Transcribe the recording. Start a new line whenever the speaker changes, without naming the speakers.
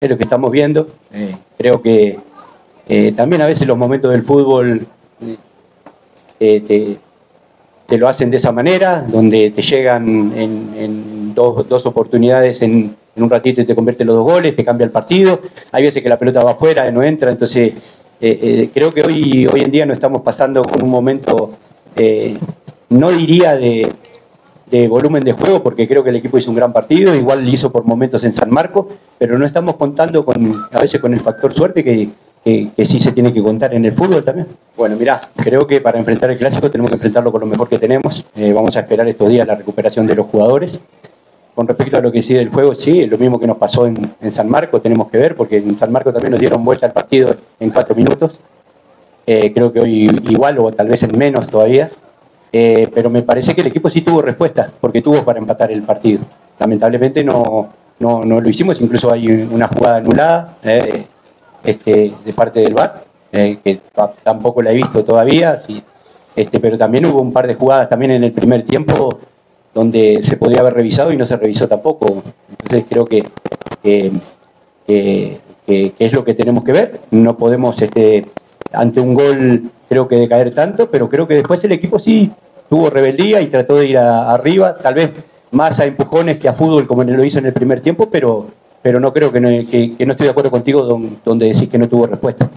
es lo que estamos viendo. Eh, creo que eh, también a veces los momentos del fútbol eh, te, lo hacen de esa manera, donde te llegan en, dos, oportunidades en, un ratito y te convierte los dos goles, te cambia el partido. Hay veces que la pelota va afuera, no entra, entonces creo que hoy, hoy en día no estamos pasando con un momento, no diría de, de volumen de juego, porque creo que el equipo hizo un gran partido, igual lo hizo por momentos en San Marco, pero no estamos contando con, a veces con el factor suerte que, que, sí se tiene que contar en el fútbol también. Bueno, mirá, creo que para enfrentar el clásico tenemos que enfrentarlo con lo mejor que tenemos. Eh, vamos a esperar estos días la recuperación de los jugadores. Con respecto a lo que sigue el juego, sí, es lo mismo que nos pasó en, en, San Marco, tenemos que ver, porque en San Marco también nos dieron vuelta al partido en cuatro minutos. Eh, creo que hoy igual o tal vez en menos todavía. Eh, pero me parece que el equipo sí tuvo respuesta, porque tuvo para empatar el partido. Lamentablemente no, no, no lo hicimos, incluso hay una jugada anulada eh, este, de parte del VAR, eh, que tampoco la he visto todavía, este, pero también hubo un par de jugadas también en el primer tiempo donde se podría haber revisado y no se revisó tampoco. Entonces creo que, que, es lo que tenemos que ver. No podemos, este, ante un gol creo que decaer tanto, pero creo que después el equipo sí tuvo rebeldía y trató de ir arriba, tal vez más a empujones que a fútbol como lo hizo en el primer tiempo, pero, pero no creo que no, que, estoy de acuerdo contigo donde decís que no tuvo respuesta.